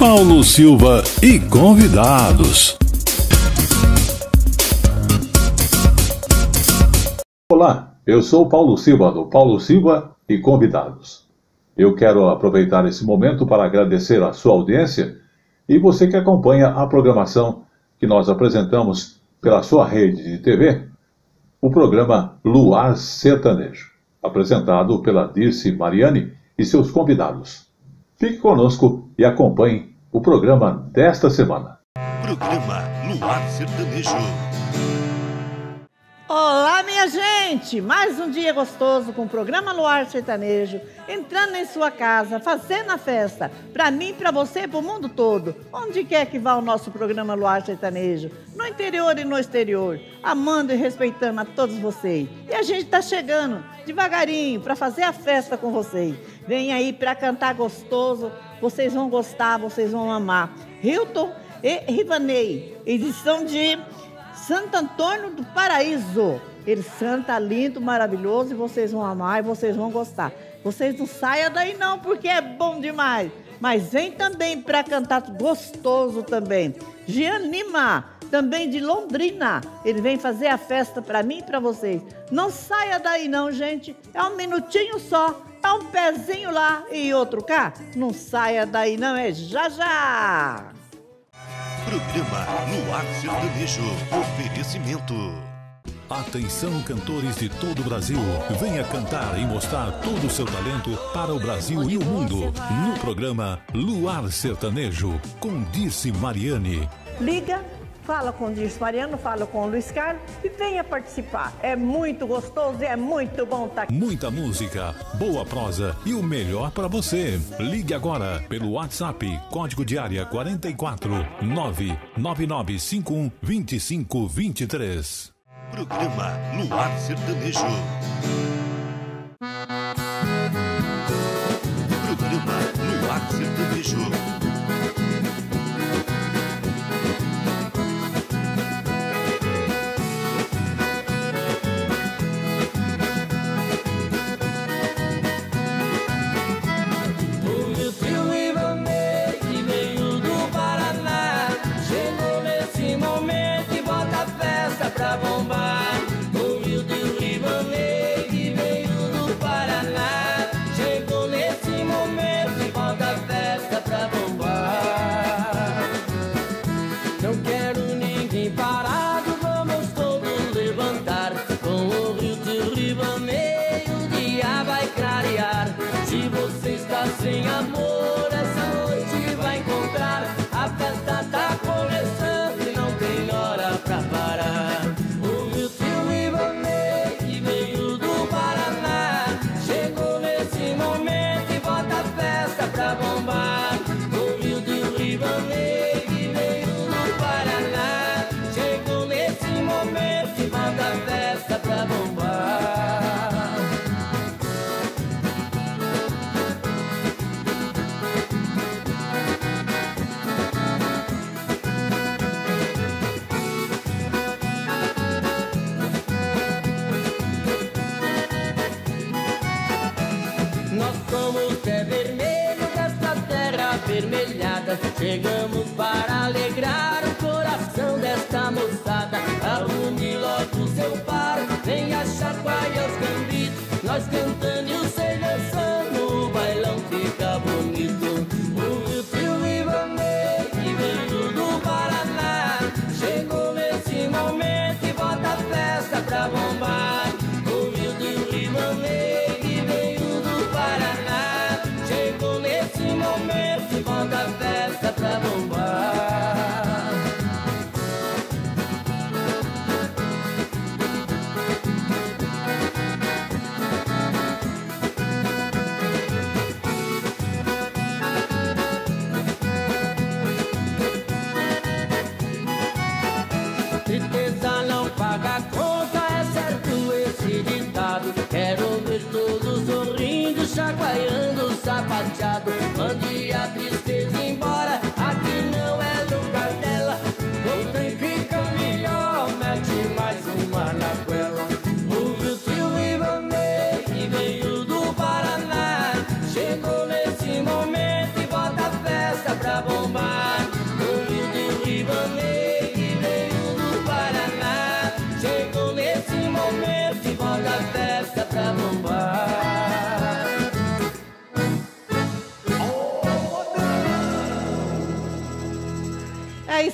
Paulo Silva e convidados. Olá, eu sou Paulo Silva do Paulo Silva e convidados. Eu quero aproveitar esse momento para agradecer a sua audiência e você que acompanha a programação que nós apresentamos pela sua rede de TV, o programa Luar Sertanejo, apresentado pela Dirce Mariani e seus convidados. Fique conosco e acompanhe o programa desta semana. Programa Luar Sertanejo. Olá, minha gente! Mais um dia gostoso com o programa Luar Sertanejo, entrando em sua casa, fazendo a festa, para mim, para você e para o mundo todo. Onde quer que vá o nosso programa Luar Sertanejo, no interior e no exterior, amando e respeitando a todos vocês. E a gente está chegando devagarinho para fazer a festa com vocês. Vem aí para cantar gostoso, vocês vão gostar, vocês vão amar. Hilton e Rivanei, edição de Santo Antônio do Paraíso. Ele canta lindo, maravilhoso e vocês vão amar e vocês vão gostar. Vocês não saiam daí não, porque é bom demais. Mas vem também para cantar gostoso também. Gianima, também de Londrina. Ele vem fazer a festa para mim e para vocês. Não saia daí não, gente. É um minutinho só. É um pezinho lá e outro cá. Não saia daí não, é já já. Programa Luar Sertanejo. Oferecimento. Atenção, cantores de todo o Brasil. Venha cantar e mostrar todo o seu talento para o Brasil e o mundo. No programa Luar Sertanejo, com Dirce Mariani. Liga, fala com o Dirce Mariano, fala com o Luiz Carlos e venha participar. É muito gostoso e é muito bom estar aqui. Muita música, boa prosa e o melhor para você. Ligue agora pelo WhatsApp, código de área 44 99951 2523. Programa Luar Sertanejo.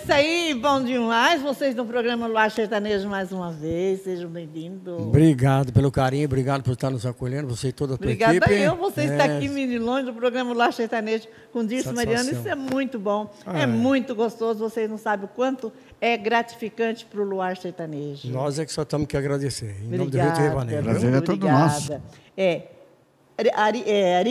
Isso aí, bom demais. Vocês no programa Luar Sertanejo mais uma vez. Sejam bem-vindos. Obrigado pelo carinho, obrigado por estar nos acolhendo, você e toda a tua Obrigada equipe. eu, você É, está aqui de longe do programa Luar Sertanejo com Dirce. Mariano. Isso é muito bom, Ah, é, é. muito gostoso. Vocês não sabem o quanto é gratificante para o Luar Sertanejo. Nós é que só temos que agradecer. Em nome do Obrigada. Rio de? Prazer é todo Obrigada. nosso. É, Ari- é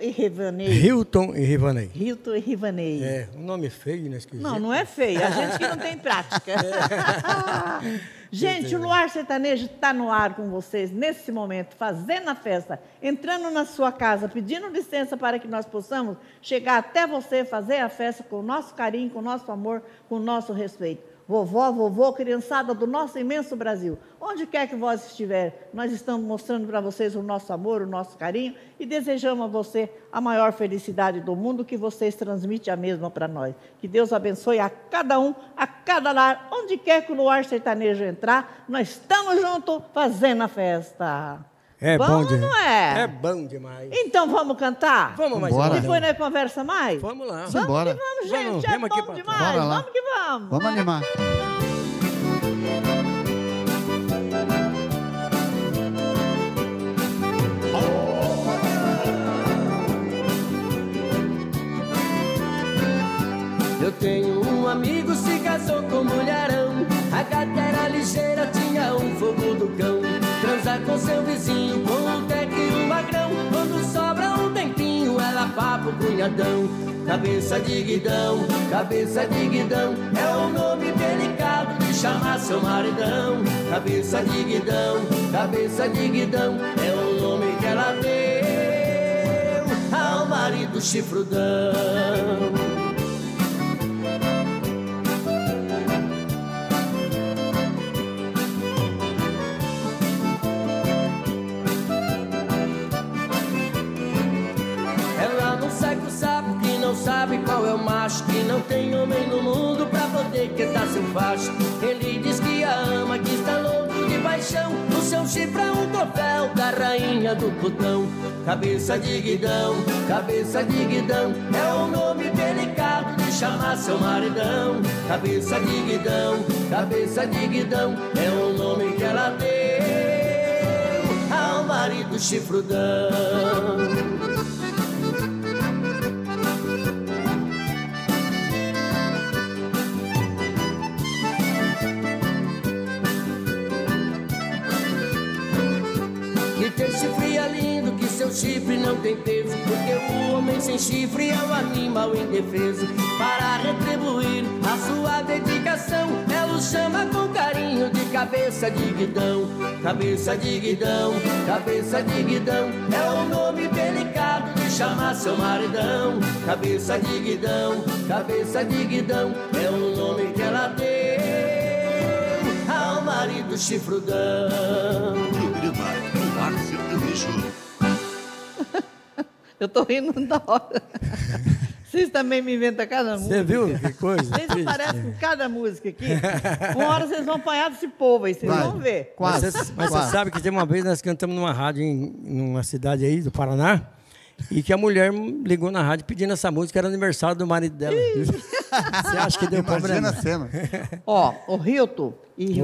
e Rivanei. Hilton e Rivanei. Hilton e Rivanei. É, um nome feio, né? Esquisito. Não, não é feio. A gente que não tem prática. gente, o Luar Sertanejo está no ar com vocês nesse momento, fazendo a festa, entrando na sua casa, pedindo licença para que nós possamos chegar até você, fazer a festa com o nosso carinho, com o nosso amor, com o nosso respeito. Vovó, vovô, criançada do nosso imenso Brasil, onde quer que vós estiver, nós estamos mostrando para vocês o nosso amor, o nosso carinho e desejamos a você a maior felicidade do mundo que vocês transmitem a mesma para nós. Que Deus abençoe a cada um, a cada lar, onde quer que o luar sertanejo entrar, nós estamos juntos fazendo a festa. É bom, bom não é? É bom demais. Então vamos cantar? Vamos mais uma. Depois nós conversa mais? Vamos lá. Vamos Simbora. que vamos, gente. Vamos, é vamos aqui bom pra demais. Bora. Vamos que vamos. Vamos animar. Eu tenho um amigo, com seu vizinho, com o teco e o magrão. Quando sobra um tempinho, ela paga o cunhadão. Cabeça de guidão, cabeça de guidão. É o nome delicado de chamar seu maridão. Cabeça de guidão, cabeça de guidão. É o nome que ela deu ao marido chifrudão. Tem homem no mundo pra poder quietar seu facho Ele diz que a ama, que está louco de paixão. O seu chifre é um troféu da rainha do putão Cabeça de guidão, cabeça de guidão. É o nome delicado de chamar seu maridão. Cabeça de guidão, cabeça de guidão. É o nome que ela deu ao marido chifrudão chifre não tem peso Porque o homem sem chifre é um animal indefeso. Para retribuir a sua dedicação Ela o chama com carinho de cabeça de guidão. Cabeça de guidão, cabeça de guidão É o nome delicado de chamar seu maridão. Cabeça de guidão, cabeça de guidão É o nome que ela deu ao marido chifrudão. Programa no ar sertanejo. Eu tô rindo da hora. Vocês também me inventam cada música. Você viu que coisa? Vocês triste? aparecem com cada música aqui. Uma hora vocês vão apanhar desse povo aí, vocês Vai. vão ver. Mas Quase. você, mas você quase. sabe que tem uma vez nós cantamos numa rádio em numa cidade aí do Paraná e que a mulher ligou na rádio pedindo essa música, era aniversário do marido dela. Você acha que deu Imagina problema? a cena. Ó, o Hilton e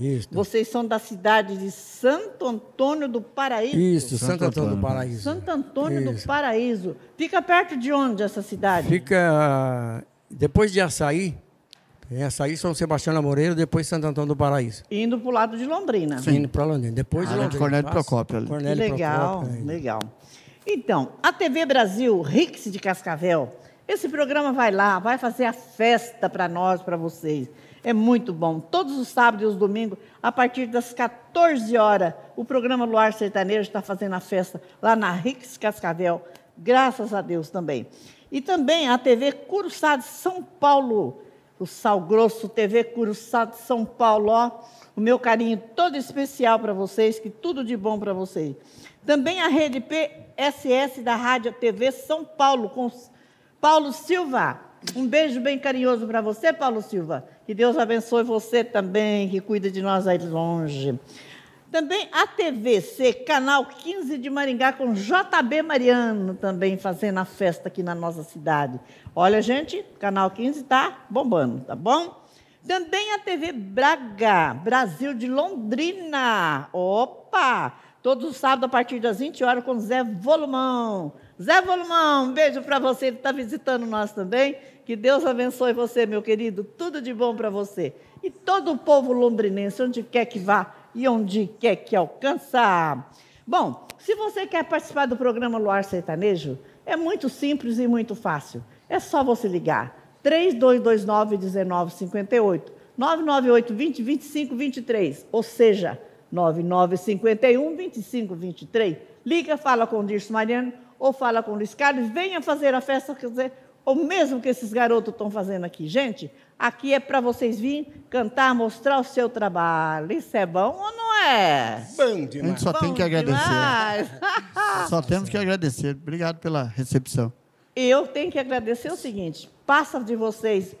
isso. vocês são da cidade de Santo Antônio do Paraíso. Isso, Santo Santo Antônio do Antônio. Paraíso. Santo Antônio do Isso. Paraíso. Fica perto de onde essa cidade? Fica depois de Açaí, em Açaí, São Sebastião da Moreira, depois Santo Antônio do Paraíso. Indo pro lado de Londrina. Indo para Londrina. Depois de Ah, de Londrina. Cornélio passa. Procópio ali. Cornélio legal, Procópio, é. legal. Então, a TV Brasil, Rix de Cascavel, esse programa vai lá, vai fazer a festa para nós, para vocês. É muito bom. Todos os sábados e os domingos, a partir das 14 horas, o programa Luar Sertanejo está fazendo a festa lá na Rix Cascavel. Graças a Deus também. E também a TV Curuçá de São Paulo, o Sal Grosso TV Curuçá de São Paulo, ó. O meu carinho todo especial para vocês, que tudo de bom para vocês. Também a rede PSS da Rádio TV São Paulo, com Paulo Silva. Um beijo bem carinhoso para você, Paulo Silva. Que Deus abençoe você também, que cuida de nós aí longe. Também a TVC, canal 15 de Maringá, com JB Mariano também fazendo a festa aqui na nossa cidade. Olha, gente, canal 15 está bombando, tá bom? Também a TV Braga, Brasil de Londrina. Opa! Todos os sábados, a partir das 20 horas, com Zé Volumão. Zé Volumão, um beijo para você, ele está visitando nós também. Que Deus abençoe você, meu querido. Tudo de bom para você. E todo o povo londrinense, onde quer que vá e onde quer que alcança. Bom, se você quer participar do programa Luar Sertanejo, é muito simples e muito fácil. É só você ligar 3229 1958, 998 20 25 23, ou seja, 9951 25 23. Liga, fala com o Dirce Mariano ou fala com o Luiz Carlos, venha fazer a festa, quer dizer, ou mesmo que esses garotos estão fazendo aqui. Gente, aqui é para vocês virem cantar, mostrar o seu trabalho. Isso é bom ou não é? Bom A gente demais. só tem Bom que agradecer. demais. Só temos que agradecer. Obrigado pela recepção. Eu tenho que agradecer o seguinte: passa de vocês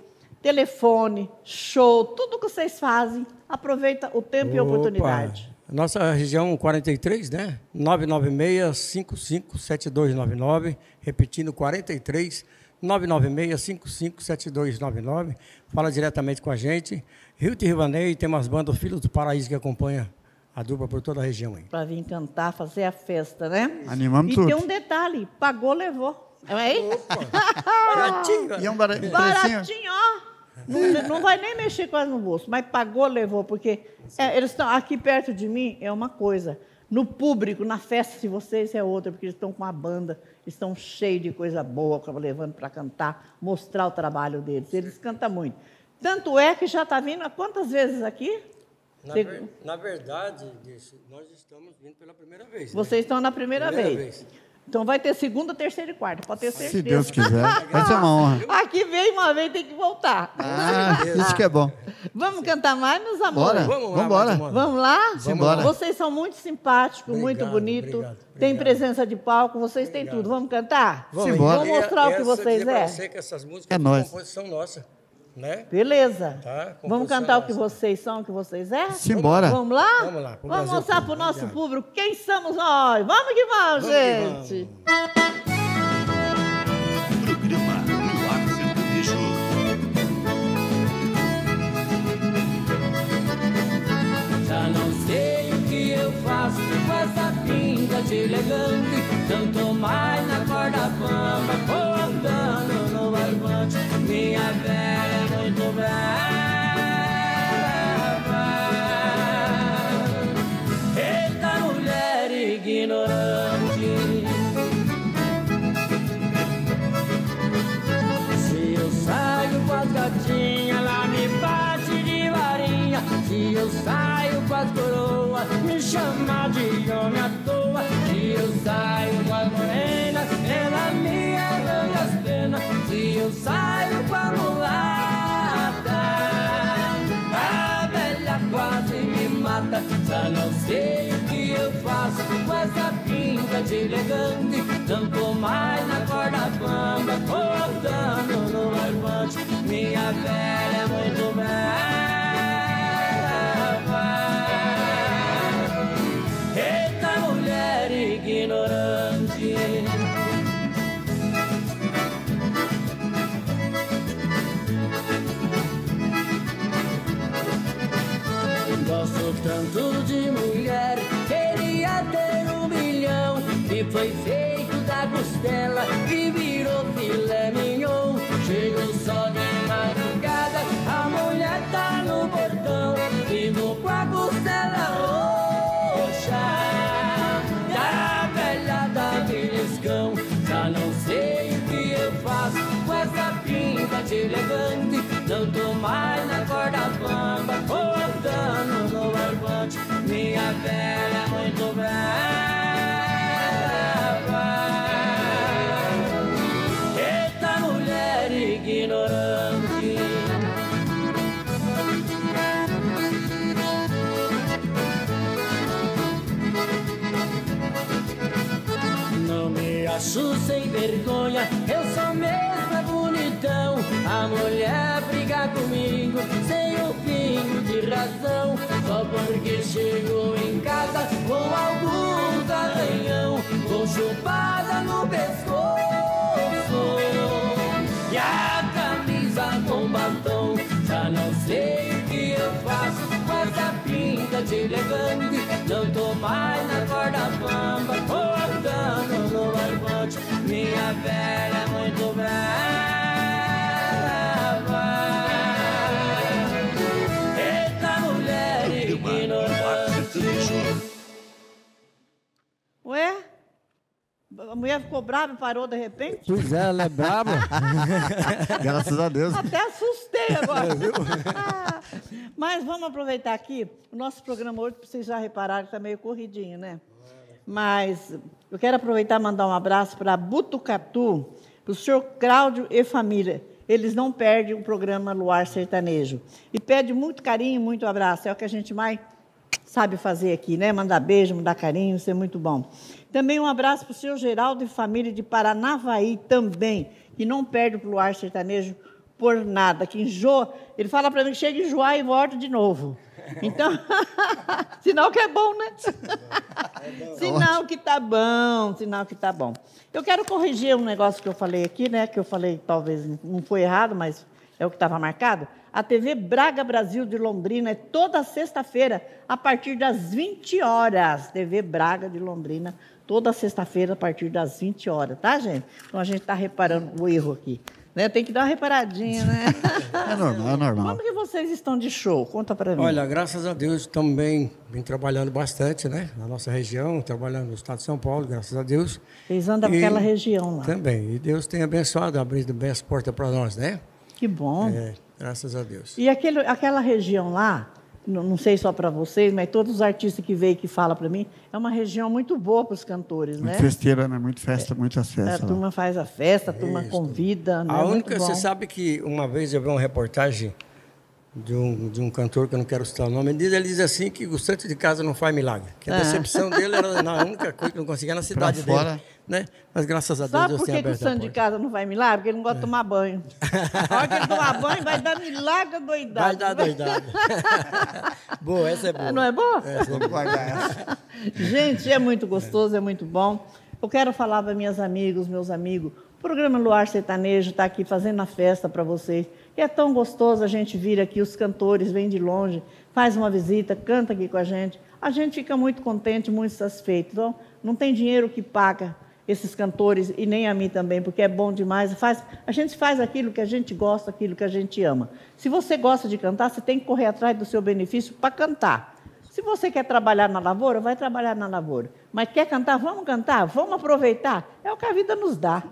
telefone, show, tudo que vocês fazem, aproveita o tempo e a Opa. oportunidade. Nossa região 43, né? 996-557299. Repetindo, 43 996-557299. Fala diretamente com a gente. Rio de Rivaneio, tem umas bandas Filhos do Paraíso que acompanha a dupla por toda a região aí. Para vir cantar, fazer a festa, né? Animamos e tudo. tem um detalhe: pagou, levou. É aí? Baratinho, E é um bara- precinho. Baratinho, ó. Não, não vai nem mexer quase no bolso, mas pagou, levou, porque é, eles estão aqui perto de mim, é uma coisa. No público, na festa de vocês é outra, porque eles estão com uma banda, estão cheios de coisa boa, levando para cantar, mostrar o trabalho deles. Eles cantam muito. Tanto é que já está vindo há quantas vezes aqui? Na, ver- na verdade, nós estamos vindo pela primeira vez. né? Vocês estão na primeira, Primeira vez. vez. Então vai ter segunda, terceira e quarta, pode ter certeza. Se Deus quiser. Vai ser uma honra. Aqui veio uma vez, tem que voltar. Ah, isso que é bom. Vamos cantar mais, meus amores? Bora. Vamos lá, Vambora. Vamos lá? Simbora. Vocês são muito simpáticos, Obrigado, muito bonitos. Tem presença de palco, vocês têm tudo. Vamos cantar? Vamos, Simbora. Vamos mostrar o que vocês é. você que essas músicas É são nóis. composição nossa, né? Beleza. Tá, Vamos cantar o que vocês são, o que vocês é? Simbora. Vamos lá? Vamos lá, pro Vamos Brasil mostrar para o nosso Obrigado. público quem somos nós. Vamos que vamos, Vamos que gente. Programa Luar Sertanejo. Já não sei o que eu faço com essa pinta de elegante. Tanto mais na corda bamba, vou andando no barbante. Minha velha brava. Eita mulher ignorante. Se eu saio com as gatinhas, ela me bate de varinha. Se eu saio com as coroas, me chama de homem à toa. Se eu saio com as morenas, ela me arranha as penas. Se eu saio mata. Já não sei o que eu faço com essa pinta de elegante. Tanto mais na corda bamba, vou andando no barbante. Minha velha é muito brava. Vergonha, eu sou mesmo é bonitão. A mulher briga comigo sem um pingo de razão. Só por Porque chegou em casa com alguns arranhão, com chupada no pescoço. E a camisa com batom, já não sei o que eu faço com essa pinta de elegante. Não tô mais na corda bamba, Ué? A mulher ficou brava e parou de repente? Pois é, ela é braba. Graças a Deus. Até assustei agora. Ah, Mas vamos aproveitar aqui. O nosso programa hoje, vocês já repararam, está meio corridinho, né? Mas eu quero aproveitar e mandar um abraço para Butucatu, para o senhor Cláudio e família. Eles não perdem o programa Luar Sertanejo. E pede muito carinho, muito abraço. É o que a gente mais sabe fazer aqui, né? Mandar beijo, mandar carinho, isso é muito bom. Também um abraço para o senhor Geraldo e família de Paranavaí também, que não perde o Luar Sertanejo por nada, que enjoa. Ele fala para mim que chega a enjoar e volta de novo. Então, sinal que é bom, né? sinal que tá bom, sinal que tá bom. Eu quero corrigir um negócio que eu falei aqui, né? Que eu falei, talvez não foi errado, mas é o que estava marcado. A TV Braga Brasil de Londrina é toda sexta-feira, a partir das 20 horas. TV Braga de Londrina, toda sexta-feira, a partir das 20 horas, tá, gente? Então a gente está reparando o erro aqui. Né? Tem que dar uma reparadinha, né? É normal, é normal. Como que vocês estão de show? Conta para mim. Olha, graças a Deus estamos bem, bem trabalhando bastante, né? Na nossa região, trabalhando no estado de São Paulo, graças a Deus. Vocês andam E- naquela região lá. Também. E Deus tem abençoado, abrindo bem as portas para nós, né? Que bom. É, graças a Deus. E aquele, aquela região lá, não, sei só para vocês, mas todos os artistas que veem que falam para mim, é uma região muito boa para os cantores, Muito né? festeira, né? Muito festa, muitas A festas. lá. turma faz a festa, a turma convida, né? A Muito única, bom. você sabe que uma vez eu vi uma reportagem de um, de um cantor que eu não quero citar o nome, ele diz, ele diz assim que o santo de casa não faz milagre. Que a Ah. decepção dele era na única coisa que não conseguia na cidade fora. dele. Né? Mas graças a Deus Sabe Deus por que, que o a santo de casa não vai milagre? Porque ele não gosta de tomar banho. A hora que ele tomar banho, vai dar milagre doidado. Vai dar doidado. boa, essa é boa. Não é boa? Vamos guardar essa. Gente, é muito gostoso, é muito bom. Eu quero falar para minhas amigas, meus amigos. O programa Luar Sertanejo está aqui fazendo a festa para vocês. E é tão gostoso a gente vir aqui, os cantores vêm de longe, faz uma visita, canta aqui com a gente. A gente fica muito contente, muito satisfeito. Então, não tem dinheiro que paga esses cantores e nem a mim também, porque é bom demais. Faz, a gente faz aquilo que a gente gosta, aquilo que a gente ama. Se você gosta de cantar, você tem que correr atrás do seu benefício para cantar. Se você quer trabalhar na lavoura, vai trabalhar na lavoura. Mas quer cantar? Vamos cantar, vamos aproveitar. É o que a vida nos dá.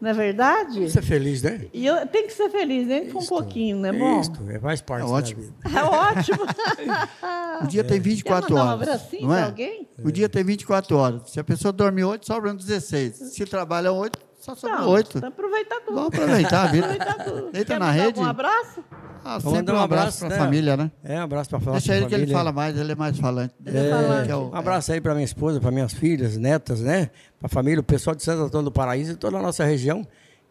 Não é verdade? Ser feliz, né? E eu tenho que ser feliz, nem que for um pouquinho, não é bom? Isto, é, faz parte É da ótimo. vida. É ótimo. O dia tem 24 Quer mandar um horas. abracinho não é? alguém? O dia tem 24 horas. Se a pessoa dorme 8, sobram 16. Se trabalha 8, só sobra Não, 8. então Aproveita tudo. Vamos aproveitar a vida. Aproveitar tudo. Deita Quer na rede. Um abraço? Ah, sempre um abraço para a família, né? É, um abraço para falar Deixa ele que ele fala mais, ele é mais falante. É, falante. Que é o- um abraço aí para minha esposa, para minhas filhas, netas, né? Para a família, o pessoal de Santo Antônio do Paraíso e toda a nossa região,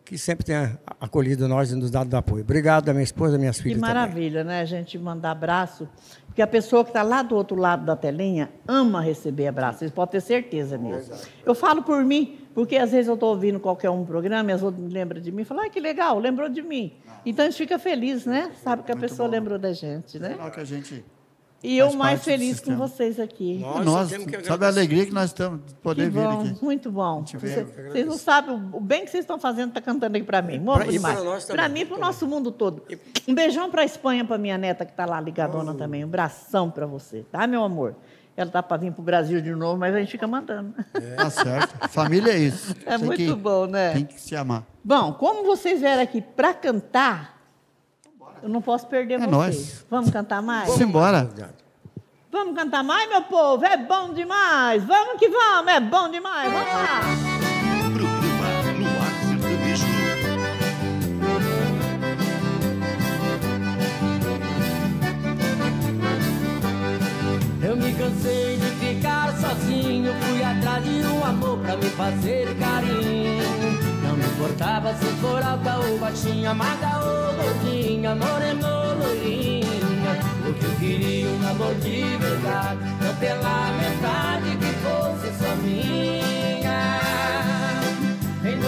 que sempre tem a- acolhido nós e nos dado apoio. Obrigado minha esposa e minhas Que filhas também. maravilha, né? A gente mandar abraço. Porque a pessoa que está lá do outro lado da telinha ama receber abraço. Vocês podem ter certeza nisso. Eu falo por mim, porque às vezes eu estou ouvindo qualquer um programa e as outras me lembram de mim. Falam, ah, que legal, lembrou de mim. Então a gente fica feliz, né? Sabe que a pessoa lembrou da gente, né? Que a gente. E eu mais feliz com vocês aqui. Nós só Nós, temos que sabe a alegria que nós estamos de poder Que vir bom, aqui. muito bom. Vocês, vocês não sabem o- bem que vocês estão fazendo, está cantando aí para mim. Muito Pra- demais. para mim e para o nosso mundo todo. Um beijão para a Espanha, para minha neta que está lá ligadona também. Um abração para você, tá, meu amor? Ela tá para vir para o Brasil de novo, mas a gente fica mandando. Tá certo. Família é isso. É Tem muito que- bom, né? Tem que se amar. Bom, como vocês vieram aqui para cantar, eu não posso perder É vocês. nóis. Vamos cantar mais? Vamos embora. Vamos cantar mais, meu povo? É bom demais. Vamos que vamos, é bom demais. Vamos lá. Programa Luar Sertanejo. Eu me cansei de ficar sozinho, fui atrás de um amor pra me fazer carinho. Importava se for alta ou baixinha, magra ou gordinha, morena ou loirinha. Porque eu queria um amor de verdade, não pela metade que fosse só minha.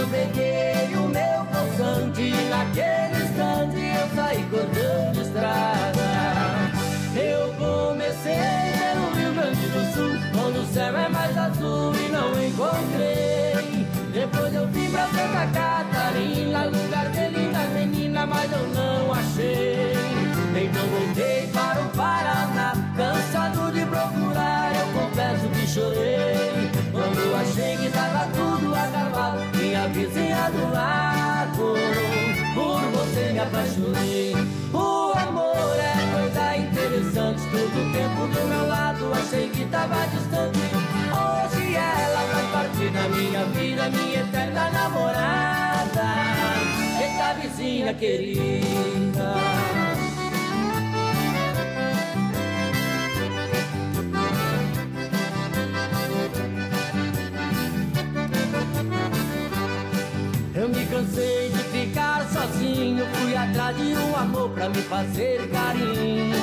Peguei o meu poçante e naquele instante eu saí cortando estrada. Eu comecei pelo Rio Grande do Sul, onde o céu é mais azul. Depois eu vim pra Santa Catarina, lugar de linda menina, mas eu não achei. Então voltei para o Paraná, cansado de procurar, eu confesso que chorei. Quando achei que tava tudo acabado, minha vizinha do lado, por você me apaixonei. O amor é coisa interessante, todo tempo do meu lado, achei que tava distante. Hoje ela da minha vida, minha eterna namorada. Eita vizinha querida. Eu me cansei de ficar sozinho, fui atrás de um amor pra me fazer carinho.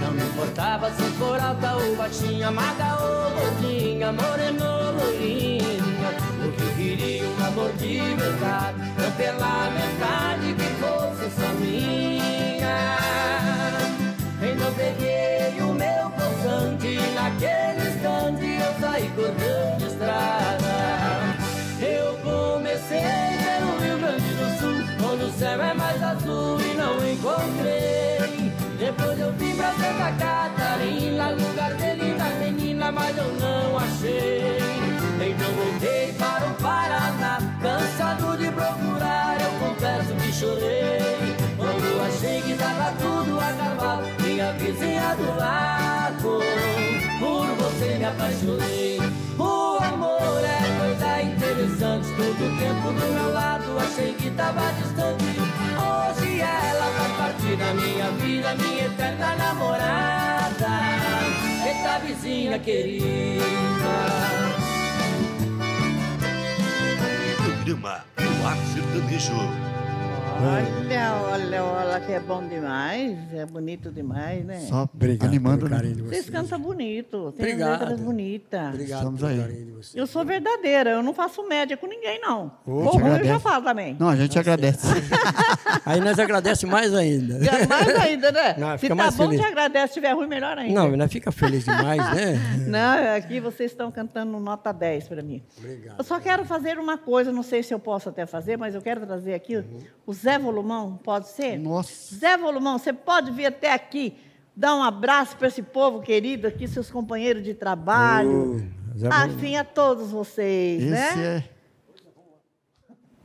Não me importava se for alta ou baixinha, magra ou gordinha, morena ou loirinha. Queria um amor de verdade, não pela metade que fosse só minha. Peguei o meu poçante e naquele instante eu saí cortando estrada. Eu comecei pelo Rio Grande do Sul, onde o céu é mais azul e não encontrei. Depois eu vim pra Santa Catarina, lugar de linda menina, mas eu não achei. Cansado de procurar, eu confesso que chorei. Quando achei que tava tudo acabado, minha vizinha do lado, por você me apaixonei. O amor é coisa interessante, todo tempo do meu lado, achei que tava distante. Hoje ela faz parte da minha vida, minha eterna namorada. Eita vizinha querida. Programa Luar Sertanejo. Olha, olha, olha, que é bom demais, é bonito demais, né? Só Obrigado animando, pelo né? carinho de Vocês vocês. cantam bonito, tem Obrigado. letras bonitas. Obrigado Estamos pelo aí. carinho de vocês. Eu sou verdadeira, eu não faço média com ninguém, não. Ou ruim eu já agradece. falo também. Não, a gente agradece. Aí nós agradecemos mais ainda. É mais ainda, né? Não, Se tá bom, feliz. te agradece. Se tiver ruim, melhor ainda. Não, nós fica feliz demais, né? Não, aqui vocês estão cantando nota 10 para mim. Obrigado. Eu só quero fazer uma coisa, não sei se eu posso até fazer, mas eu quero trazer aqui o Zé Volumão, pode ser? Nossa. Zé Volumão, você pode vir até aqui dar um abraço para esse povo querido aqui, seus companheiros de trabalho. Zé Volumão. Afim a todos vocês, Esse né? é.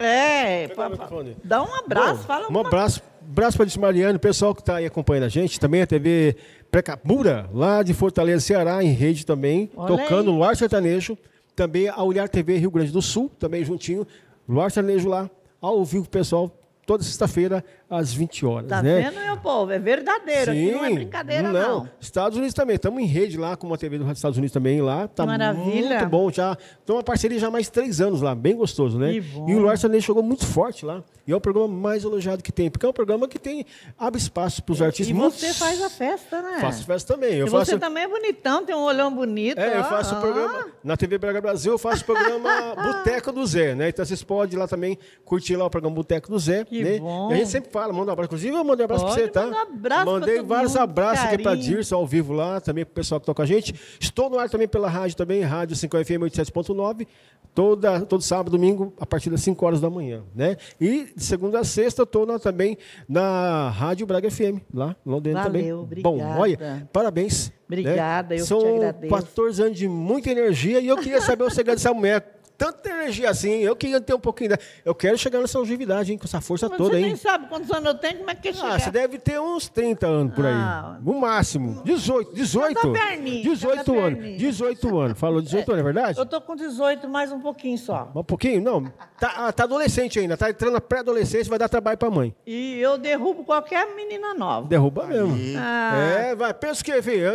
É, microfone. dá um abraço, Bom, fala Um abraço, abraço para a Mariano, o pessoal que está aí acompanhando a gente. Também a TV Precapura, lá de Fortaleza, Ceará, em rede também, Olha tocando aí. no Ar Sertanejo. Também a Olhar TV Rio Grande do Sul, também juntinho. Luar Sertanejo lá, ao vivo, pessoal, toda sexta-feira, às 20 horas. Tá né? vendo, meu povo? É verdadeiro, aqui não é brincadeira, não. Estados Unidos também. Estamos em rede lá com uma TV dos Estados Unidos também lá. Tá Maravilha. muito bom. Já tem uma parceria já há mais três anos lá, bem gostoso, né? E o Luar Sertanejo chegou muito forte lá. E é o programa mais elogiado que tem, porque é um programa que tem abre espaço para os artistas. E muitos- você faz a festa, né? Faço festa também. Eu e faço você também é bonitão, tem um olhão bonito. é, eu ó. faço o Ah. programa na TV Braga Brasil, eu faço o programa Boteco do Zé, né? Então vocês podem ir lá também curtir lá o programa Boteco do Zé, Que né? bom. E a gente sempre fala, manda um abraço. Inclusive, eu mandei um abraço pra Pode você, tá? um abraço Mandei vários mundo, abraços aqui pra carinho. Dirce ao vivo lá, também pro pessoal que tá com a gente. Estou no ar também pela rádio também, Rádio 5FM 87.9, toda, todo sábado, domingo, a partir das 5 horas da manhã, né? E de segunda a sexta, eu na- também na Rádio Braga FM, lá em Londrina também. Valeu, Bom, obrigada. olha, parabéns. né? Obrigada, eu que São te agradeço. 14 anos de muita energia e eu queria saber o segredo dessa mulher. Tanta energia assim, eu queria ter um pouquinho. Da... Eu quero chegar nessa longevidade, hein, com essa força Mas toda, você hein? nem sabe quantos anos eu tenho, como é que Ah, chega? você deve ter uns 30 anos por aí. Ah. No máximo. 18, 18. Cada perninha, 18 cada anos. perninha. 18 anos. Falou 18 anos, é verdade? Eu tô com 18, mais um pouquinho só. Um pouquinho? Não. Tá, ah, tá adolescente ainda. Tá entrando na pré-adolescência, vai dar trabalho pra mãe. E eu derrubo qualquer menina nova. Derruba mesmo. Ah. É, vai. Pensa que, filho?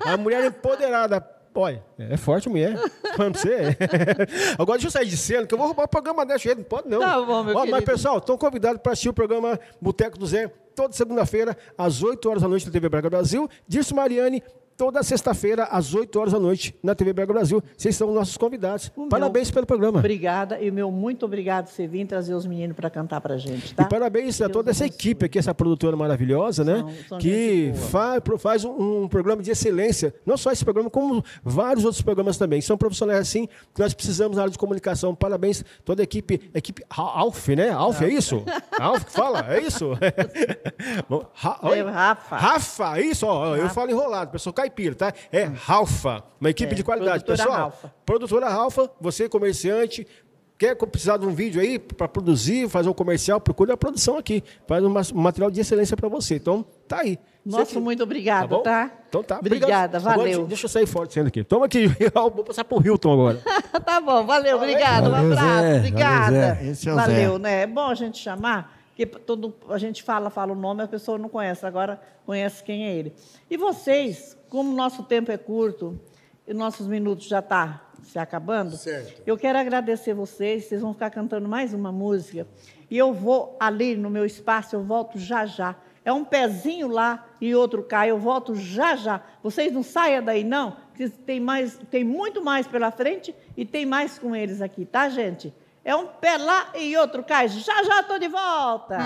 A mulher empoderada. Olha, é forte a mulher. Falando pra você. Agora deixa eu sair de cena, que eu vou roubar o programa jeito. Não pode, não. Tá bom, meu Ó, Mas, pessoal, estão convidados para assistir o programa Boteco do Zé. toda segunda-feira, às 8 horas da noite na TV Braga Brasil. Dirce Mariane, toda sexta-feira, às 8 horas da noite, na TV Braga Brasil. Vocês são nossos convidados. Parabéns meu- pelo programa. Obrigada. E o meu muito obrigado por você vir trazer os meninos para cantar pra gente, tá? E parabéns a Deus toda essa abençoe. equipe aqui, essa produtora maravilhosa, né? São- são que gente boa. fa- pro- faz um, um programa de excelência. Não só esse programa, como vários outros programas também. São profissionais assim que nós precisamos na área de comunicação. Parabéns toda a equipe, equipe Alf, né? Alf, é isso? Alf que fala, é isso? Bom? É, Rafa. Rafa, isso, ó, eu falo enrolado, pessoal caipira, tá? É Ralfa, uma equipe É, de qualidade. produtora Pessoal, Ralfa. Produtora Ralfa, você comerciante, quer precisar de um vídeo aí para produzir, fazer um comercial, procure a produção aqui. Faz um um material de excelência para você. Então, tá aí. Nosso Você que- muito obrigada, bom? tá? Então tá. Obrigada, Obrigado. Agora, valeu. deixa eu sair forte sendo aqui. Toma aqui, vou passar pro Hilton agora. tá bom, valeu, obrigada, um Valeu, abraço, Zé. obrigada. Valeu, Zé. É o Valeu, Zé. né? É bom a gente chamar, porque todo, a gente fala, fala o nome, a pessoa não conhece, agora conhece quem é ele. E vocês, como nosso tempo é curto e nossos minutos já estão se acabando, eu quero agradecer vocês, vocês vão ficar cantando mais uma música, e eu vou ali no meu espaço, eu volto já já. É um pezinho lá e outro cai, eu volto já já. Vocês não saiam daí não, que tem mais, tem muito mais pela frente e tem mais com eles aqui, tá, gente? É um pé lá e outro cai. Já já tô de volta.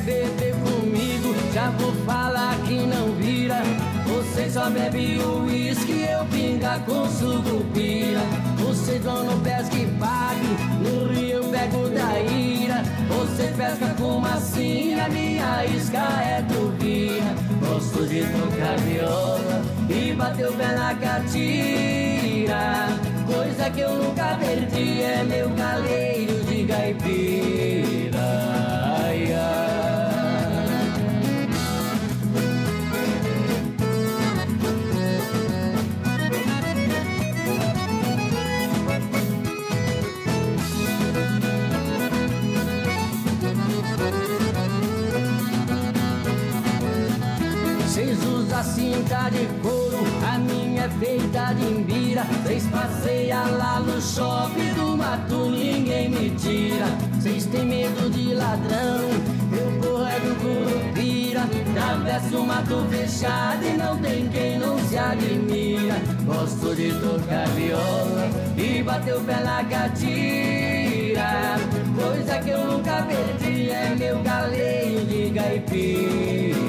Querem beber comigo? Já vou falar que não vira. Vocês só bebem o uísque, eu pinga com sucupira. Vocês vão no pesca e pague, no rio pego da ira. Você pesca com massinha, minha isca é turbina. Gosto de tocar viola e bater o pé na catira. Coisa que eu nunca perdi é meu galeiro de gaipira. Cinta de couro, a minha é feita de imbira. Vocês passeiam lá no shopping do mato, ninguém me tira. Vocês têm medo de ladrão, eu corro é do curupira. Atravesso o mato fechado e não tem quem não se admira. Gosto de tocar viola e bater o pé na catira. Coisa que eu nunca perdi é meu galeio de gaipira.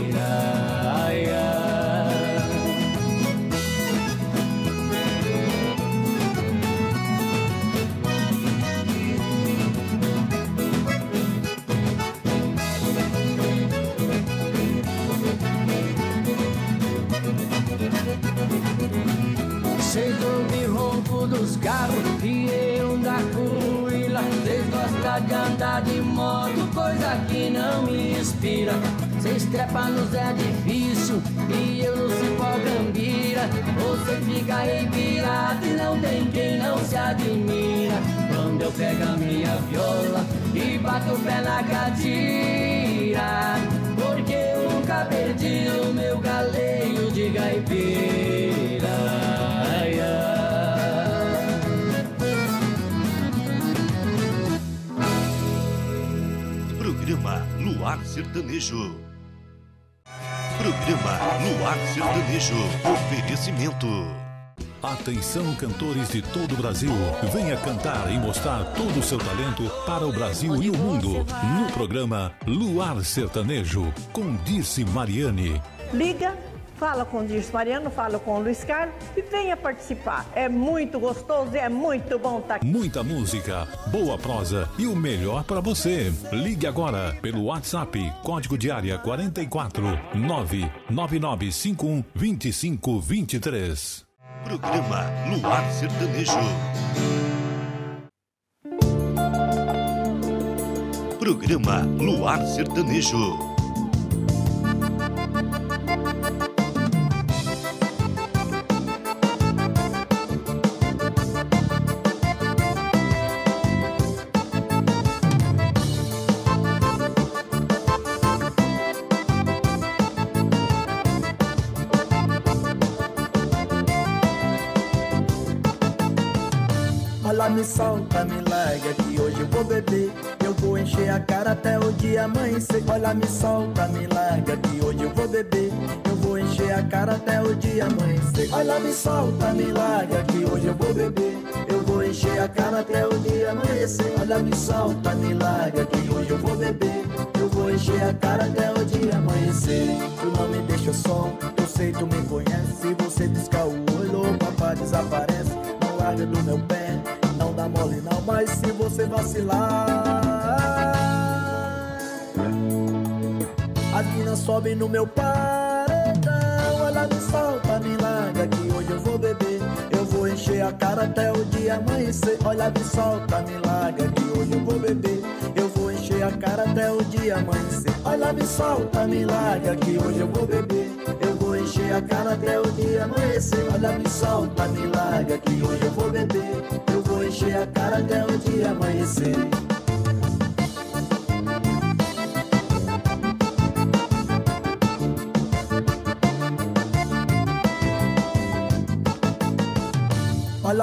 Vocês ouvem ronco dos carros e eu da curuíla. Vocês gostam de andar de moto, coisa que não me inspira. Vocês trepam nos é difícil e eu no cipó gambira. Você fica aí e não tem quem não se admira. Quando eu pego a minha viola e bato o pé na catira. Porque eu nunca perdi o meu galeio de gaipira. Sertanejo. Programa Luar Sertanejo. Oferecimento. Atenção, cantores de todo o Brasil. Venha cantar e mostrar todo o seu talento para o Brasil e o mundo. No programa Luar Sertanejo, com Dirce Mariane. Liga, fala com o Dirce Mariano, fala com o Luiz Carlos e venha participar. É muito gostoso e é muito bom estar aqui. Muita música, boa prosa e o melhor para você. Ligue agora pelo WhatsApp, código de área 44 99951 2523. Programa Luar Sertanejo. Programa Luar Sertanejo. Até o dia amanhecer. Olha, me solta, me larga que hoje eu vou beber. Eu vou encher a cara até o dia amanhecer. Olha, me solta, me larga que hoje eu vou beber. Eu vou encher a cara até o dia amanhecer. Olha, me solta, me larga que hoje eu vou beber. Eu vou encher a cara até o dia amanhecer. Tu não me deixa só, eu sei tu me conhece. Você piscar o olho, o papai desaparece. Não larga do meu pé, não dá mole não. Mas se você vacilar, as minas sobem no meu paredão. Ela me solta, me larga que hoje eu vou beber. Eu vou encher a cara até o dia amanhecer. Olha, me solta, me larga que hoje eu vou beber. Eu vou encher a cara até o dia amanhecer. Olha, me solta, me larga que hoje eu vou beber. Eu vou encher a cara até o dia amanhecer. Olha, me solta, me larga que hoje eu vou beber. Eu vou encher a cara até o dia amanhecer.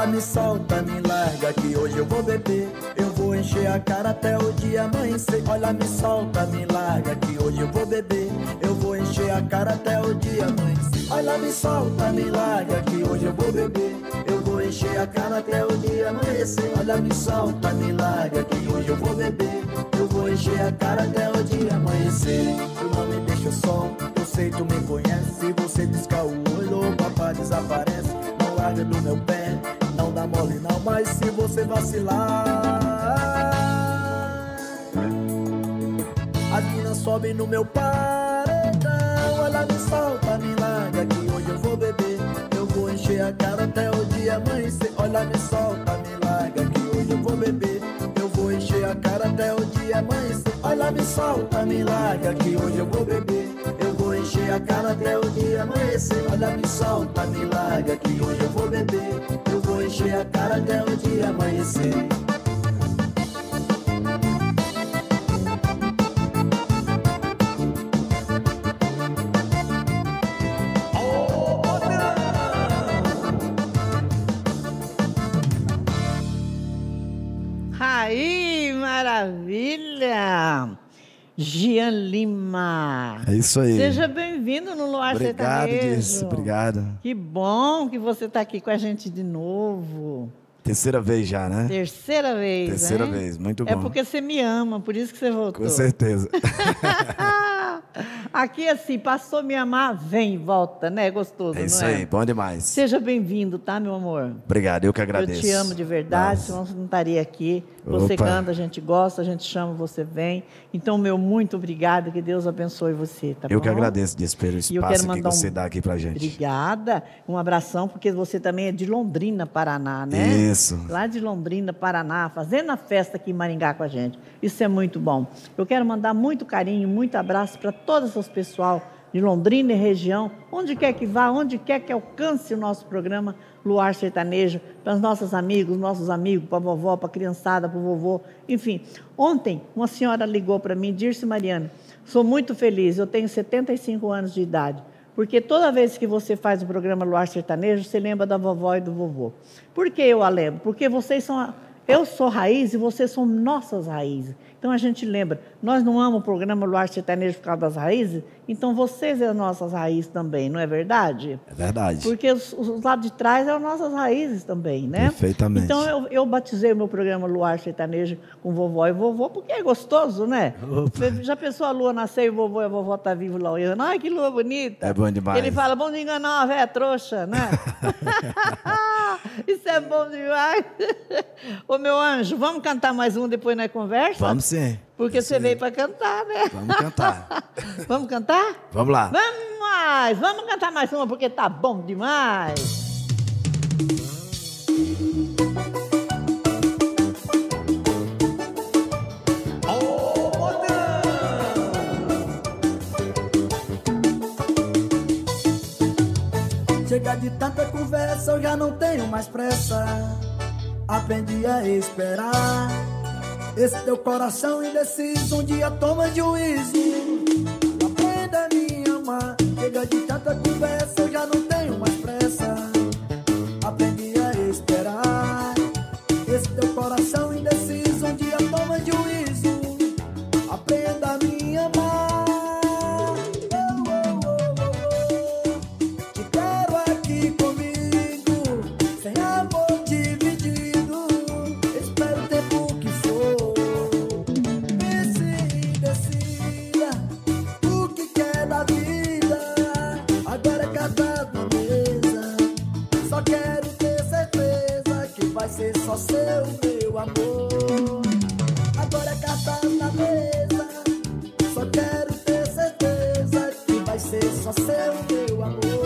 Me solta, me larga que hoje eu vou beber. Eu vou encher a cara até o dia amanhecer. Olha, me solta, me larga que hoje eu vou beber. Eu vou encher a cara até o dia amanhecer. Olha, me solta, me larga que hoje eu vou beber. Eu vou encher a cara até o dia amanhecer. Olha, me solta, me larga que hoje eu vou beber. Eu vou encher a cara até o dia amanhecer. Tu não me deixa só, eu sei tu me conhece. Se você piscar o olho, o papai desaparece. Não larga do meu pé, não dá mole não. Mas se você vacilar, as minas sobem no meu paredão. Ela me solta, me larga que hoje eu vou beber. Eu vou encher a cara até o dia amanhecer. Olha, me solta, me larga que hoje eu vou beber. Eu vou encher a cara até o dia amanhecer. Olha, me solta, me larga que hoje eu vou beber. Cara até o dia amanhecer. Olha, me solta, me larga que hoje eu vou beber. Eu vou encher a cara até o dia amanhecer. Gian Lima. É isso aí. Seja bem-vindo no Luar Obrigado, Sertanejo. Obrigado. Que bom que você está aqui com a gente de novo. Terceira vez já, né? Terceira vez, Terceira hein? vez, muito É bom. porque você me ama, por isso que você voltou. Com certeza. Aqui assim, passou me amar, vem e volta, né? Gostoso, É isso não é? aí, bom demais. Seja bem-vindo, tá, meu amor? Obrigado, eu que agradeço. Eu te amo de verdade, Nossa. senão você não estaria aqui. Você Opa. canta, a gente gosta, a gente chama, você vem. Então, meu muito obrigado, que Deus abençoe você, tá Eu bom? que agradeço desse pelo espaço que você um- dá aqui pra gente. Obrigada. Um abração, porque você também é de Londrina, Paraná, né? Isso. Lá de Londrina, Paraná, fazendo a festa aqui em Maringá com a gente. Isso é muito bom. Eu quero mandar muito carinho, muito abraço para todos os pessoal de Londrina e região, onde quer que vá, onde quer que alcance o nosso programa Luar Sertanejo, para os nossos amigos, nossos amigos, para a vovó, para a criançada, para o vovô, enfim. Ontem, uma senhora ligou para mim, Dirce Mariana, sou muito feliz, eu tenho 75 anos de idade. Porque toda vez que você faz o programa Luar Sertanejo, você lembra da vovó e do vovô. Por que eu a lembro? Porque vocês são. a- Eu sou raiz e vocês são nossas raízes. Então a gente lembra, nós não amamos o programa Luar Sertanejo por causa das raízes, então vocês são as nossas raízes também, não é verdade? É verdade. Porque os, os lados de trás são nossas raízes também, né? Perfeitamente. Então eu, eu batizei o meu programa Luar Sertanejo com vovó e vovô, porque é gostoso, né? Você Já pensou a lua nasceu e o vovô e a vovó tá vivo lá olhando? Ai, que lua bonita. É bom demais. Ele fala, bom de enganar uma véia trouxa, né? Isso é bom demais. Ô, meu anjo, vamos cantar mais um, depois nós conversa? Vamos sim. Porque você veio para cantar, né? Vamos cantar. vamos cantar? Vamos lá. Vamos mais! Vamos cantar mais uma, porque tá bom demais! Chega de tanta conversa, eu já não tenho mais pressa. Aprendi a esperar. Esse teu coração indeciso, um dia toma juízo. Aprenda a me amar. Chega de tanta conversa, eu já não tenho mais pressa. Aprendi a esperar. Esse teu seu meu amor. Agora é carta na mesa, só quero ter certeza que vai ser só seu meu amor.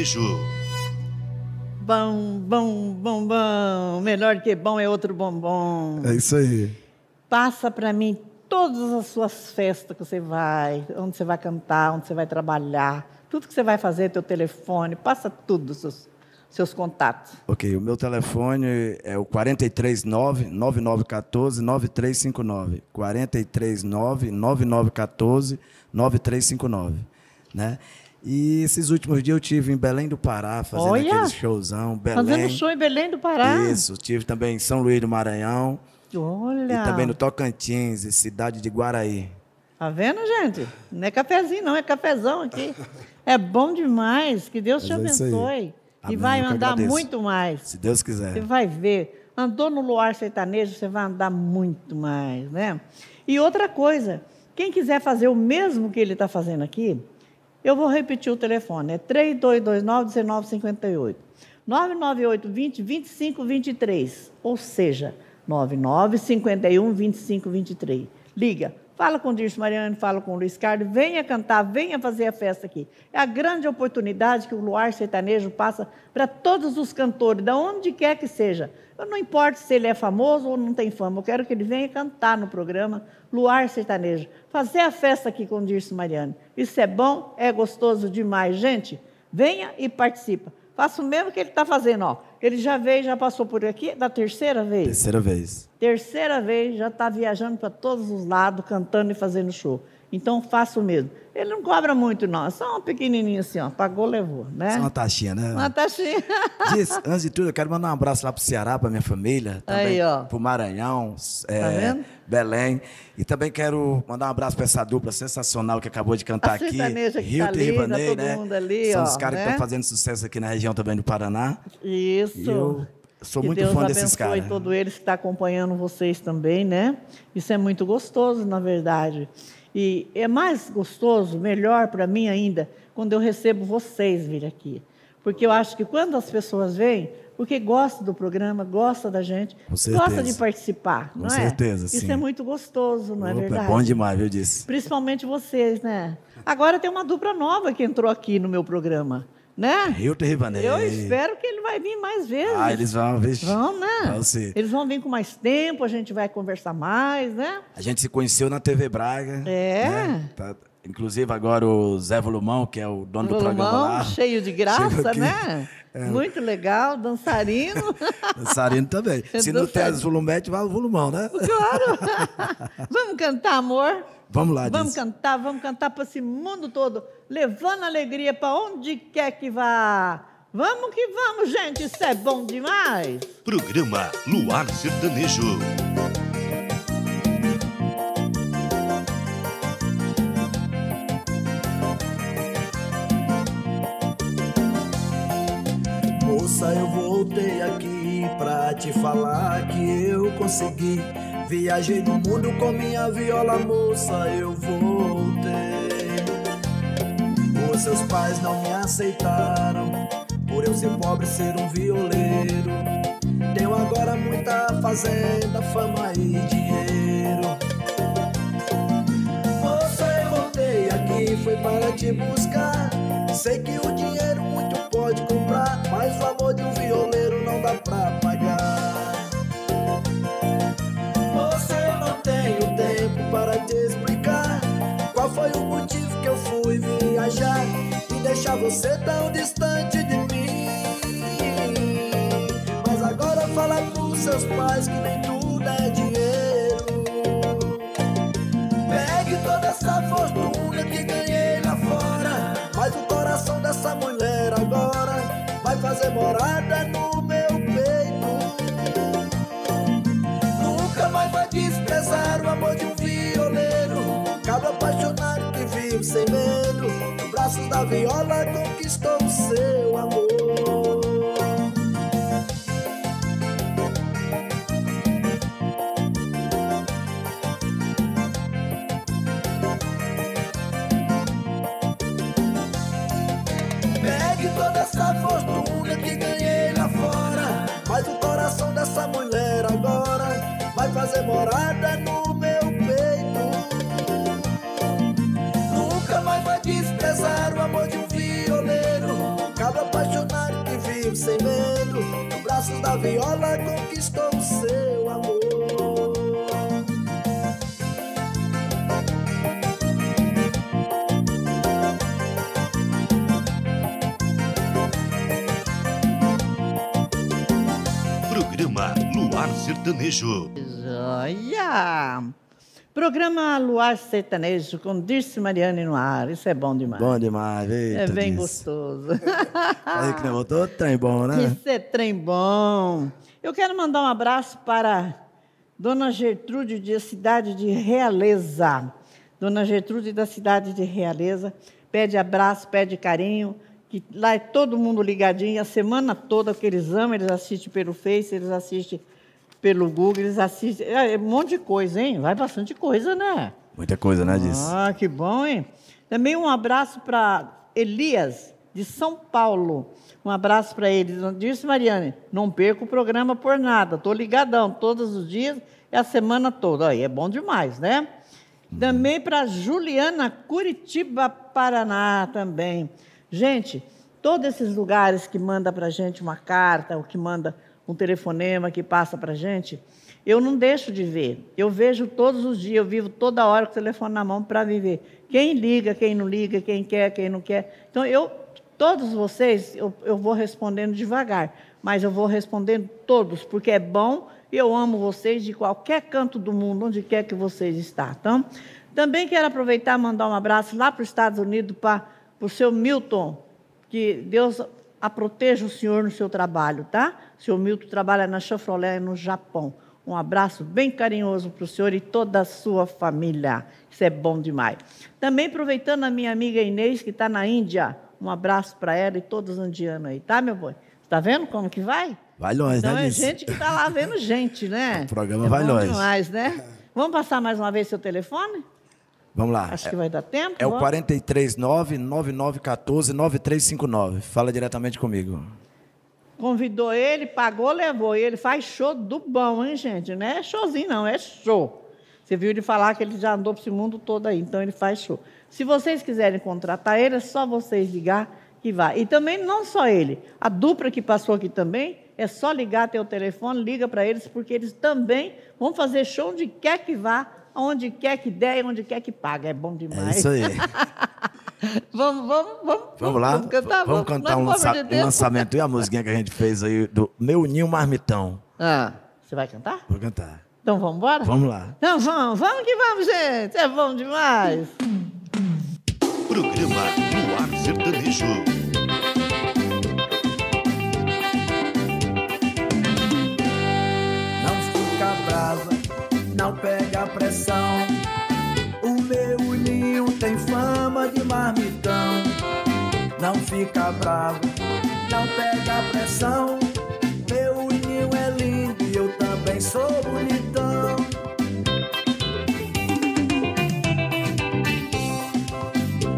Sertanejo. Bom, bom, bom, bom. Melhor que bom é outro bombom. É isso aí. Passa para mim todas as suas festas que você vai, onde você vai cantar, onde você vai trabalhar, tudo que você vai fazer, teu telefone, passa tudo, seus, seus contatos. Ok, o meu telefone é o 439-9914-9359. 439-9914-9359, né? E esses últimos dias eu tive em Belém do Pará, fazendo Olha! aquele showzão. Belém. Fazendo show em Belém do Pará. Isso, tive também em São Luís do Maranhão Olha. e também no Tocantins, e cidade de Guaraí. Tá vendo, gente? Não é cafezinho, não, é cafezão aqui. É bom demais. Que Deus te Mas é isso aí. abençoe. E Amém, vai andar muito mais. Se Deus quiser. Você vai ver. Andou no luar sertanejo, você vai andar muito mais, né? E outra coisa, quem quiser fazer o mesmo que ele está fazendo aqui, eu vou repetir o telefone, é 3229-1958. 998-20-2523, ou seja, 9951-2523. Liga, fala com o Dirce Mariano, fala com o Luiz Carlos, venha cantar, venha fazer a festa aqui. É a grande oportunidade que o Luar Sertanejo passa para todos os cantores, da onde quer que seja. Eu não importa se ele é famoso ou não tem fama, eu quero que ele venha cantar no programa Luar Sertanejo, fazer a festa aqui com o Dirce Mariano. Isso é bom, é gostoso demais. Gente, venha e participa. Faça o mesmo que ele está fazendo. Ó. Ele já veio, já passou por aqui, da terceira vez. Terceira vez. Terceira vez, já está viajando para todos os lados, cantando e fazendo show. Então, faça o mesmo. Ele não cobra muito, não. É só um pequenininho assim, ó. Pagou, levou, né? Só uma taxinha, né? Uma taxinha. Diz, antes de tudo, eu quero mandar um abraço lá pro Ceará, pra minha família. Também Aí, ó. pro Maranhão, é, Tá? Belém. E também quero mandar um abraço pra essa dupla sensacional que acabou de cantar aqui. que Rio tá tá todo né? mundo ali, São ó, os caras que né? estão fazendo sucesso aqui na região também do Paraná. Isso. Eu sou que muito Deus fã desses abençoe caras. todos eles que estão acompanhando vocês também, né? Isso é muito gostoso, na verdade. E é mais gostoso, melhor para mim ainda, quando eu recebo vocês vir aqui. Porque eu acho que quando as pessoas vêm, porque gostam do programa, gostam da gente, gostam de participar, Com não é? certeza, Isso sim. é muito gostoso, não é Opa, verdade? é bom demais, viu, disse. Principalmente vocês, né? Agora tem uma dupla nova que entrou aqui no meu programa, né? Rio e. Eu espero que ele vai vir mais vezes. Ah, eles vão, vixe. Vão, né? Vão sim. Eles vão vir com mais tempo, a gente vai conversar mais, né? A gente se conheceu na TV Braga. É. né? Tá- Inclusive agora o Zé Volumão, que é o dono do programa Volumão, lá. cheio de graça, né? É. Muito legal, dançarino. Dançarino também. Se não tem as volumete, vai o volumão, né? Claro. vamos cantar, amor? Vamos lá, Vamos Diz. cantar, vamos cantar para esse mundo todo, levando alegria para onde quer que vá. Vamos que vamos, gente, isso é bom demais. Programa Luar Sertanejo. Eu voltei aqui pra te falar que eu consegui. Viajei no mundo com minha viola, moça, eu voltei. Os seus pais não me aceitaram, por eu ser pobre ser um violeiro. Tenho agora muita fazenda, fama e dinheiro. Moça, eu voltei aqui, foi para te buscar. Sei que o dinheiro muito pode comprar, mas o amor de um violeiro não dá pra pagar. Eu não tenho tempo para te explicar qual foi o motivo que eu fui viajar e deixar você tão distante de mim. Mas agora fala pros seus pais que nem tudo fazer morada no meu peito. Nunca mais vai desprezar o amor de um violeiro. Cabra apaixonado que vive sem medo. No braço da viola conquistou o seu amor. Fazer morada no meu peito. Nunca mais vai desprezar o amor de um violeiro. Cabra apaixonado que vive sem medo. No braço da viola conquistou o seu amor. Programa Luar Sertanejo. Joia! Programa Luar Sertanejo com Dirce Mariane no ar. Isso é bom demais. Bom demais, eita, é bem gostoso. Aí que não voltou, trem bom, né? Isso é trem bom. Eu quero mandar um abraço para Dona Gertrude da cidade de Realeza. Dona Gertrude da cidade de Realeza pede abraço, pede carinho, que lá é todo mundo ligadinho a semana toda que eles amam, eles assistem pelo Face, eles assistem pelo Google, eles assistem, é, é um monte de coisa, hein? Vai bastante coisa, né? Muita coisa, né, Diz? Ah, que bom, hein? Também um abraço para Elias, de São Paulo. Um abraço para ele. Disse, Mariane, não perca o programa por nada. Estou ligadão todos os dias e a semana toda. Aí é bom demais, né? Também para Juliana, Curitiba, Paraná também. Gente, todos esses lugares que manda para gente uma carta, ou que manda um telefonema, que passa para a gente, eu não deixo de ver. Eu vejo todos os dias, eu vivo toda hora com o telefone na mão para viver. Quem liga, quem não liga, quem quer, quem não quer. Então, eu, todos vocês, eu, eu vou respondendo devagar, mas eu vou respondendo todos, porque é bom e eu amo vocês de qualquer canto do mundo, onde quer que vocês estão. Então, também quero aproveitar e mandar um abraço lá para os Estados Unidos, para o seu Milton, que Deus a proteja o senhor no seu trabalho, tá? O senhor Milton trabalha na Chevrolet, no Japão. Um abraço bem carinhoso para o senhor e toda a sua família. Isso é bom demais. Também aproveitando a minha amiga Inês, que está na Índia, um abraço para ela e todos os indianos aí, tá, meu boi? Está vendo como que vai? Vai longe, então né, é gente que está lá vendo gente, né? O programa é vai longe. demais, né? Vamos passar mais uma vez seu telefone? Vamos lá. Acho que vai dar tempo. É o vamos? 439-9914-9359. Fala diretamente comigo. Convidou ele, pagou, levou. E ele faz show do bom, hein, gente? Não é showzinho, não, é show. Você viu ele falar que ele já andou para esse mundo todo aí, então ele faz show. Se vocês quiserem contratar ele, é só vocês ligar que vai. E também não só ele, a dupla que passou aqui também, é só ligar teu telefone, liga para eles, porque eles também vão fazer show onde quer que vá onde quer que der e onde quer que paga. É bom É demais. isso aí. vamos, vamos, vamos. Vamos lá? Vamos cantar, Vamos cantar Não, um, lança- de um lançamento e a musiquinha que a gente fez aí do Meu Ninho Marmitão. Ah, você vai cantar? Vou cantar. Então vamos embora? Vamos lá. Então vamos, vamos que vamos, gente. É bom demais. Programa Luar Sertanejo. Não fica pega pressão. O meu ninho tem fama de marmitão. Não fica brava, não pega pressão. Meu ninho é lindo e eu também sou bonitão.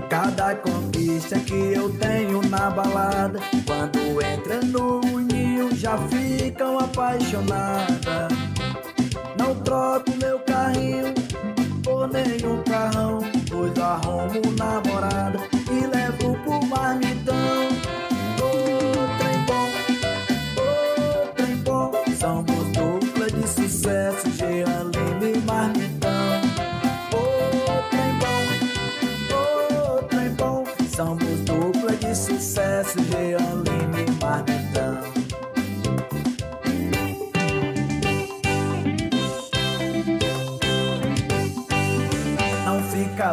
Cada conquista que eu tenho na balada, quando entra no ninho já ficam apaixonadas. Troco meu carrinho por nenhum carrão, pois arrumo namorada e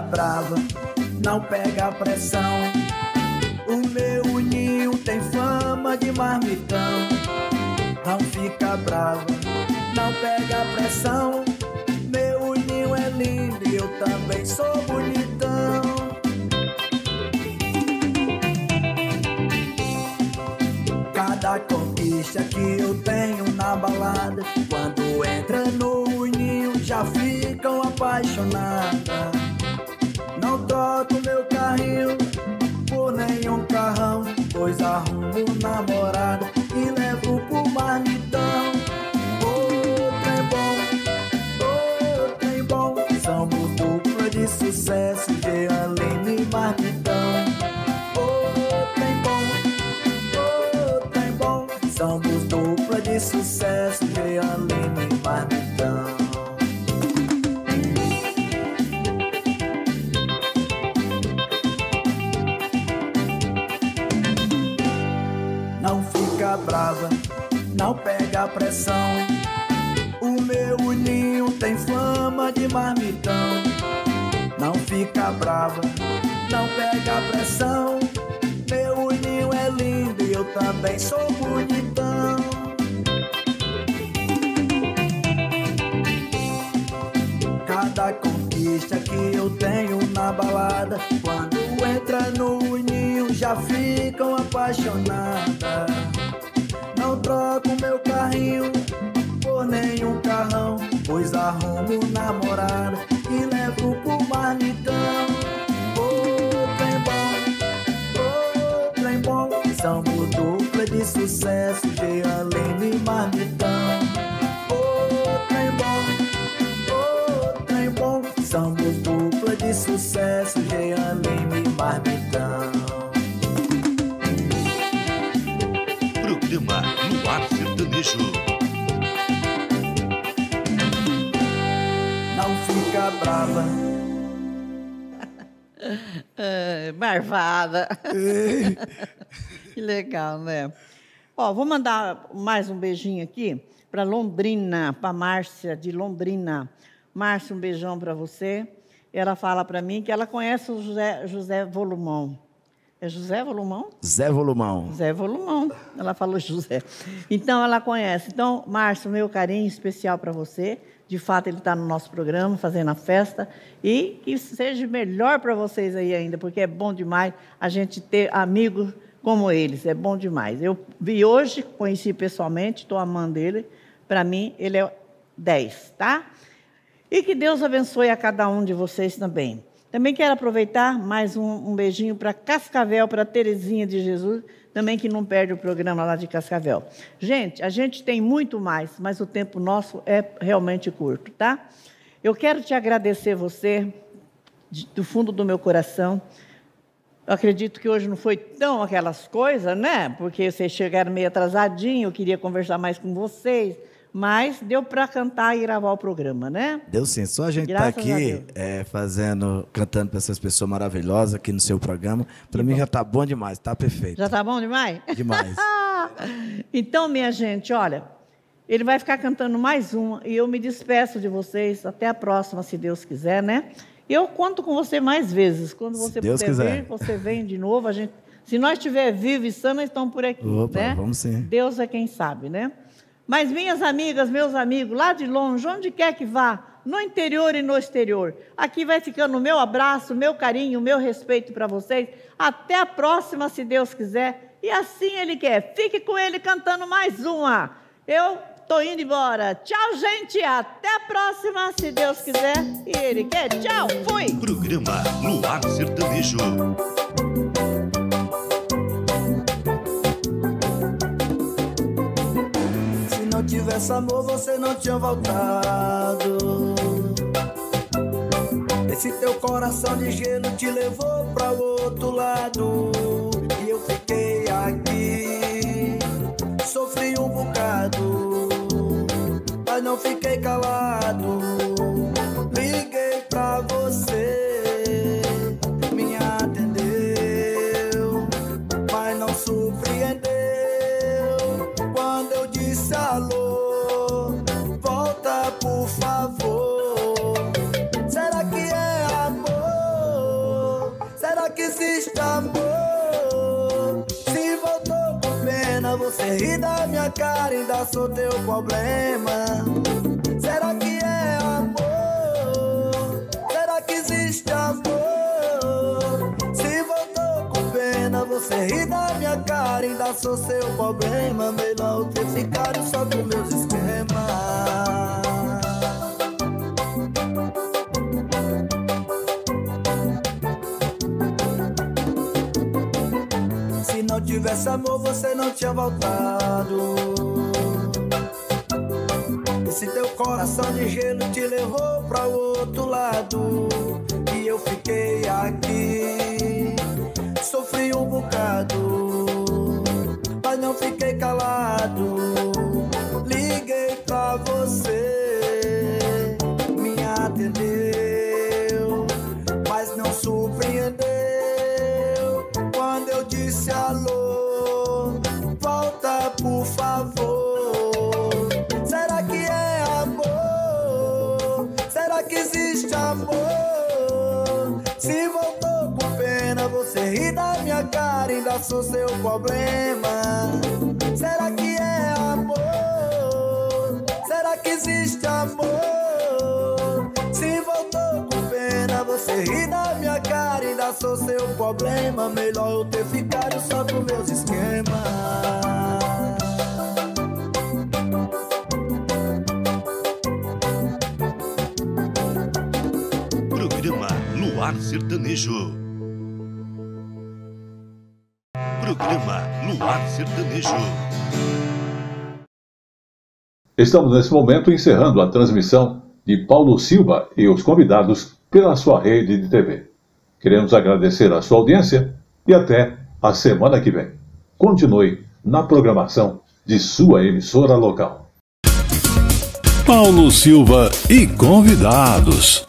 brava, não pega pressão. O meu ninho tem fama de marmitão. Não fica brava, não pega pressão. Meu ninho é lindo e eu também sou bonitão. Cada conquista que eu tenho na balada, quando entra no ninho já ficam apaixonadas. Fica brava. É, marvada. que legal, né? Ó, vou mandar mais um beijinho aqui para Londrina, para Márcia de Londrina. Márcia, um beijão para você. Ela fala para mim que ela conhece o José, José Volumão. É José Volumão? Zé Volumão. Zé Volumão. Ela falou José. Então, ela conhece. Então, Márcio, meu carinho especial para você. De fato, ele está no nosso programa, fazendo a festa. E que seja melhor para vocês aí ainda, porque é bom demais a gente ter amigos como eles. É bom demais. Eu vi hoje, conheci pessoalmente, estou amando ele. Para mim, ele é 10, tá? E que Deus abençoe a cada um de vocês também. Também quero aproveitar mais um, um beijinho para Cascavel, para Terezinha de Jesus, também que não perde o programa lá de Cascavel. Gente, a gente tem muito mais, mas o tempo nosso é realmente curto, tá? Eu quero te agradecer você, de- do fundo do meu coração. Eu acredito que hoje não foi tão aquelas coisas, né? Porque vocês chegaram meio atrasadinho, eu queria conversar mais com vocês, Mas deu para cantar e gravar o programa, né? Deu sim. Só a gente Graças tá aqui é, fazendo, cantando para essas pessoas maravilhosas aqui no seu programa. Para mim já tá bom demais, tá perfeito. Já tá bom demais? Demais. então, minha gente, olha, ele vai ficar cantando mais uma e eu me despeço de vocês. Até a próxima, se Deus quiser, né? Eu conto com você mais vezes. Quando você Deus puder quiser. vir, você vem de novo. A gente, se nós estiver vivos e sã, nós estamos por aqui. Opa, né? vamos sim. Deus é quem sabe, né? Mas minhas amigas, meus amigos, lá de longe, onde quer que vá, no interior e no exterior, aqui vai ficando o meu abraço, o meu carinho, o meu respeito para vocês. Até a próxima, se Deus quiser. E assim Ele quer. Fique com Ele cantando mais uma. Eu tô indo embora. Tchau, gente. Até a próxima, se Deus quiser. E Ele quer. Tchau. Fui. Programa Luar Sertanejo. Tivesse amor, você não tinha voltado. Esse teu coração de gelo te levou pra outro lado. E eu fiquei aqui, sofri um bocado, mas não fiquei calado. Liguei pra você, você ri da minha cara ainda sou teu problema. Será que é amor? Será que existe amor? Se voltou com pena, você ri da minha cara ainda sou seu problema. Melhor ter ficado só com meus esquemas. Tivesse amor, você não tinha voltado. Esse teu coração de gelo te levou pra outro lado. E eu fiquei aqui, sofri um bocado, mas não fiquei calado. Liguei pra você, me atendeu, mas não surpreendeu disse alô. Volta, por favor. Será que é amor? Será que existe amor? Se voltou com pena, você ri da minha cara, ainda sou seu problema. Será que é amor? Será que existe amor? Você ri da minha cara, ainda sou seu problema. Melhor eu ter ficado só com meus esquemas. Programa Luar Sertanejo. Programa Luar Sertanejo. Estamos nesse momento encerrando a transmissão de Paulo Silva e os convidados pela sua rede de TV. Queremos agradecer a sua audiência e até a semana que vem. Continue na programação de sua emissora local. Paulo Silva e convidados.